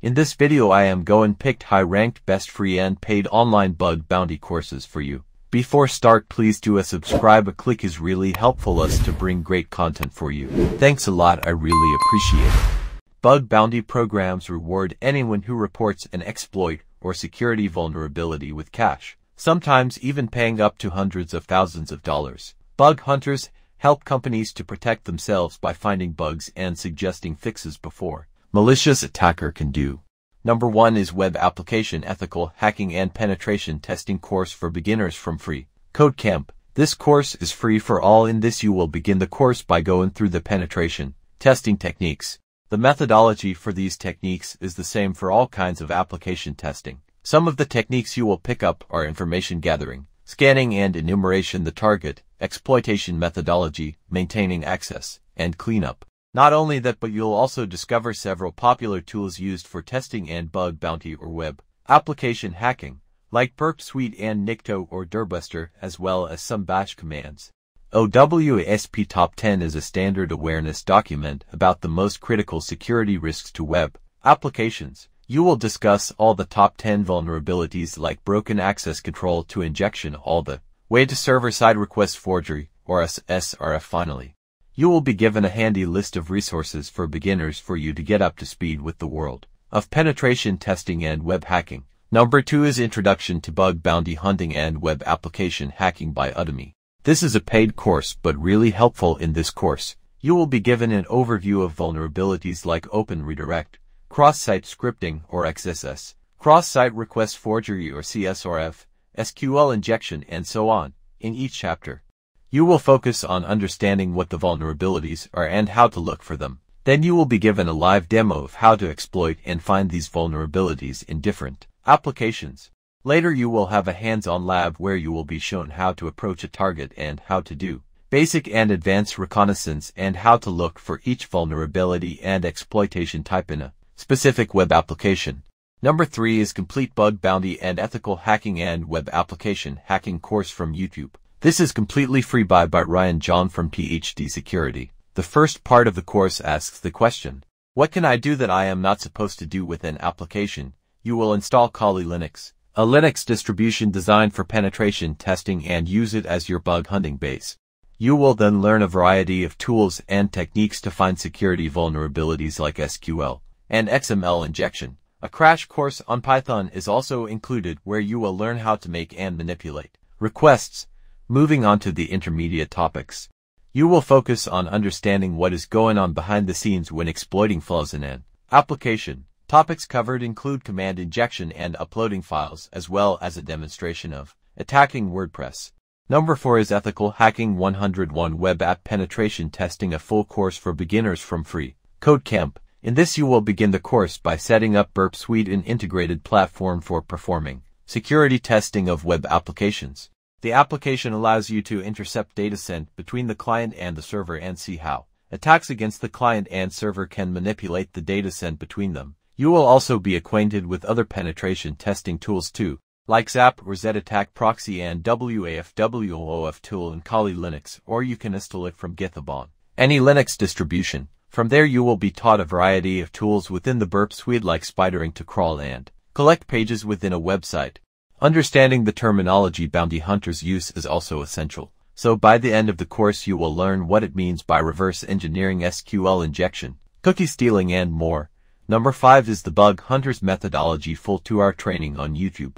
In this video I am going picked high-ranked best free and paid online bug bounty courses for you. Before start please do a subscribe a click is really helpful us to bring great content for you. Thanks a lot I really appreciate it. Bug bounty programs reward anyone who reports an exploit or security vulnerability with cash, sometimes even paying up to hundreds of thousands of dollars. Bug hunters help companies to protect themselves by finding bugs and suggesting fixes before malicious attacker can do. Number one is Web Application Ethical Hacking and Penetration Testing Course for Beginners from Free Code Camp. This course is free for all. In this you will begin the course by going through the penetration testing techniques. The methodology for these techniques is the same for all kinds of application testing. Some of the techniques you will pick up are information gathering, scanning and enumeration the target, exploitation methodology, maintaining access, and cleanup. Not only that, but you'll also discover several popular tools used for testing and bug bounty or web application hacking, like Burp Suite and Nikto or Dirbuster, as well as some bash commands. OWASP Top 10 is a standard awareness document about the most critical security risks to web applications. You will discuss all the top 10 vulnerabilities like broken access control to injection all the way to server-side request forgery or SSRF finally. You will be given a handy list of resources for beginners for you to get up to speed with the world of penetration testing and web hacking. Number two is Introduction to Bug Bounty Hunting and Web Application Hacking by Udemy. This is a paid course but really helpful in this course. You will be given an overview of vulnerabilities like Open Redirect, cross-site scripting or XSS, cross-site request forgery or CSRF, SQL injection, and so on in each chapter. You will focus on understanding what the vulnerabilities are and how to look for them. Then you will be given a live demo of how to exploit and find these vulnerabilities in different applications. Later you will have a hands-on lab where you will be shown how to approach a target and how to do basic and advanced reconnaissance and how to look for each vulnerability and exploitation type in a specific web application. Number three is Complete Bug Bounty and Ethical Hacking and Web Application Hacking course from YouTube. This is completely free by, by Ryan John from PhD Security. The first part of the course asks the question, what can I do that I am not supposed to do with an application? You will install Kali Linux, a Linux distribution designed for penetration testing and use it as your bug hunting base. You will then learn a variety of tools and techniques to find security vulnerabilities like SQL and XML injection. A crash course on Python is also included where you will learn how to make and manipulate requests, Moving on to the intermediate topics. You will focus on understanding what is going on behind the scenes when exploiting flaws in an application. Topics covered include command injection and uploading files, as well as a demonstration of attacking WordPress. Number 4 is Ethical Hacking 101 Web App Penetration Testing a full course for beginners from free Code Camp. In this you will begin the course by setting up Burp Suite an integrated platform for performing security testing of web applications. The application allows you to intercept data sent between the client and the server and see how attacks against the client and server can manipulate the data sent between them. You will also be acquainted with other penetration testing tools too, like Zap, or Zed Attack Proxy and wafw00f tool in Kali Linux, or you can install it from Github any Linux distribution. From there you will be taught a variety of tools within the Burp suite like spidering to crawl and collect pages within a website. Understanding the terminology bounty hunters use is also essential. So by the end of the course you will learn what it means by reverse engineering SQL injection, cookie stealing and more. Number 5 is the bug hunters methodology full 2-hour training on YouTube.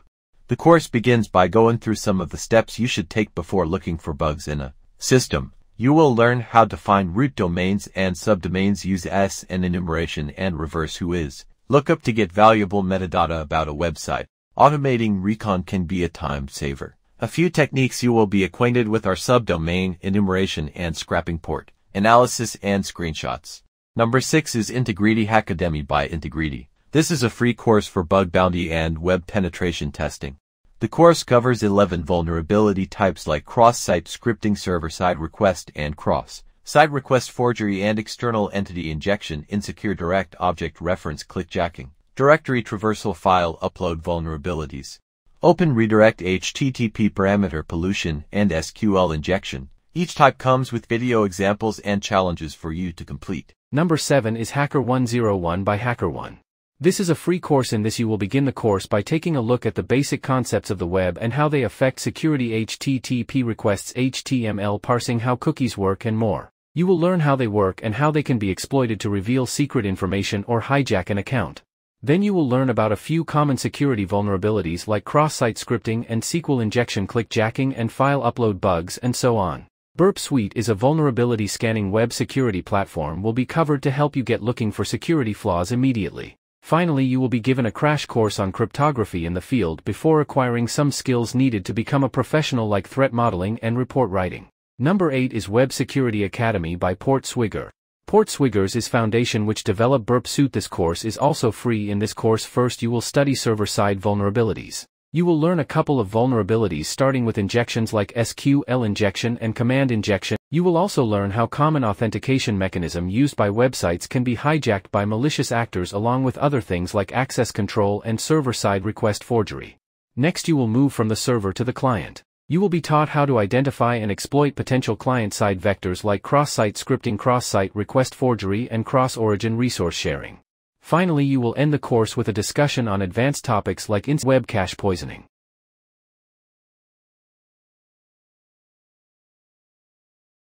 The course begins by going through some of the steps you should take before looking for bugs in a system. You will learn how to find root domains and subdomains use ASN enumeration and reverse whois. Look up to get valuable metadata about a website. Automating recon can be a time saver. A few techniques you will be acquainted with are subdomain, enumeration, and scrapping port, analysis, and screenshots. Number 6 is Intigriti Hackademy by Intigriti. This is a free course for bug bounty and web penetration testing. The course covers 11 vulnerability types like cross-site scripting server-side request and cross-site request forgery and external entity injection insecure direct object reference clickjacking directory traversal file upload vulnerabilities, open redirect HTTP parameter pollution, and SQL injection. Each type comes with video examples and challenges for you to complete. Number 7 is Hacker 101 by HackerOne. This is a free course in this you will begin the course by taking a look at the basic concepts of the web and how they affect security HTTP requests HTML parsing how cookies work and more. You will learn how they work and how they can be exploited to reveal secret information or hijack an account. Then you will learn about a few common security vulnerabilities like cross-site scripting and SQL injection clickjacking and file upload bugs and so on. Burp Suite is a vulnerability scanning web security platform will be covered to help you get looking for security flaws immediately. Finally you will be given a crash course on cryptography in the field before acquiring some skills needed to become a professional like threat modeling and report writing. Number 8 is Web Security Academy by Portswigger. Portswiggers is foundation which develop Burp Suite. This course is also free in this course first you will study server-side vulnerabilities. You will learn a couple of vulnerabilities starting with injections like SQL injection and command injection. You will also learn how common authentication mechanism used by websites can be hijacked by malicious actors along with other things like access control and server-side request forgery. Next you will move from the server to the client. You will be taught how to identify and exploit potential client-side vectors like cross-site scripting cross-site request forgery and cross-origin resource sharing. Finally you will end the course with a discussion on advanced topics like web cache poisoning.